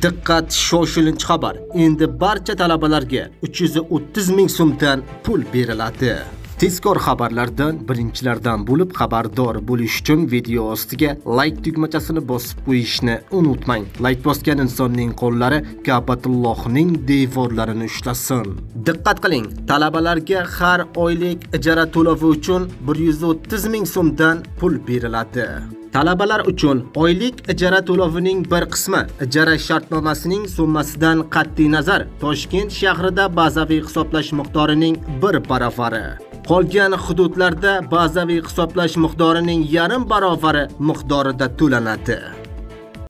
Diqqat, shoshilinch xabar. Endi barcha talabalarga 330 ming so'mdan pul beriladi. Tezkor xabarlardan birinchilardan bo'lib xabardor bo'lish uchun video ostiga like tugmachasini bosib qo'yishni unutmang. Like bosgan insonning qo'llari Ka'batullohning devorlarini ushlasin. Diqqat qiling, talabalarga har oylik ijara to'lovi uchun 130 ming so'mdan pul beriladi. Talabalar uchun oylik ijara to'lovining bir qismi ijara shartnomasining summasidan qat'iy nazar Toshkent shahrida bazaviy hisoblash miqdorining bir baravari. Qolgan hududlarda bazaviy hisoblash miqdorining yarim baravari miqdorida to'lanadi.